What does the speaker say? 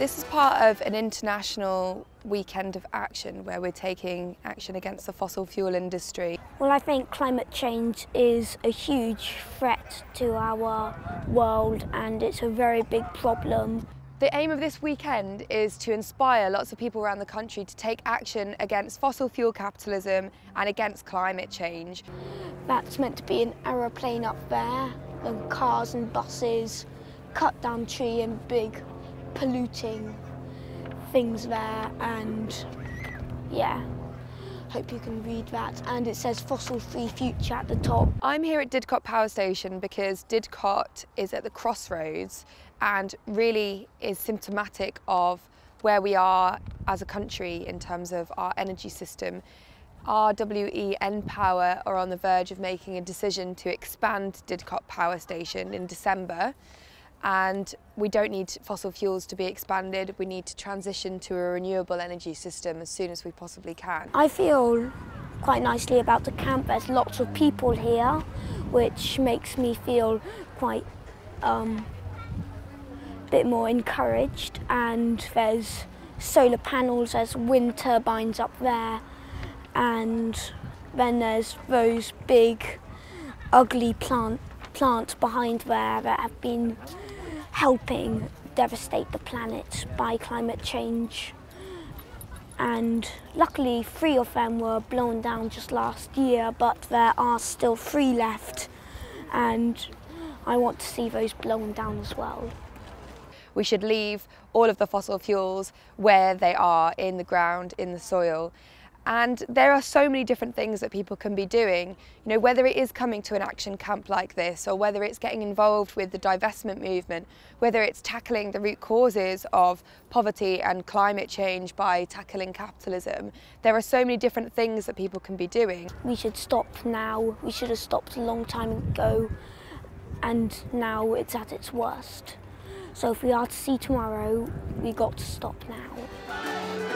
This is part of an international weekend of action where we're taking action against the fossil fuel industry. Well, I think climate change is a huge threat to our world and it's a very big problem. The aim of this weekend is to inspire lots of people around the country to take action against fossil fuel capitalism and against climate change. That's meant to be an aeroplane up there, and cars and buses, cut down tree and big polluting things there and yeah hope you can read that and it says fossil free future at the top. I'm here at Didcot Power Station because Didcot is at the crossroads and really is symptomatic of where we are as a country in terms of our energy system. RWE npower are on the verge of making a decision to expand Didcot Power Station in December and we don't need fossil fuels to be expanded. We need to transition to a renewable energy system as soon as we possibly can. I feel quite nicely about the camp. There's lots of people here, which makes me feel quite um, a bit more encouraged. And there's solar panels, there's wind turbines up there, and then there's those big, ugly plant plants behind there that have been helping devastate the planet by climate change. And luckily, three of them were blown down just last year, but there are still three left. And I want to see those blown down as well. We should leave all of the fossil fuels where they are in the ground, in the soil, and there are so many different things that people can be doing, you know, whether it is coming to an action camp like this or whether it's getting involved with the divestment movement, whether it's tackling the root causes of poverty and climate change by tackling capitalism. There are so many different things that people can be doing. We should stop now. We should have stopped a long time ago and now it's at its worst. So if we are to see tomorrow, we got to stop now.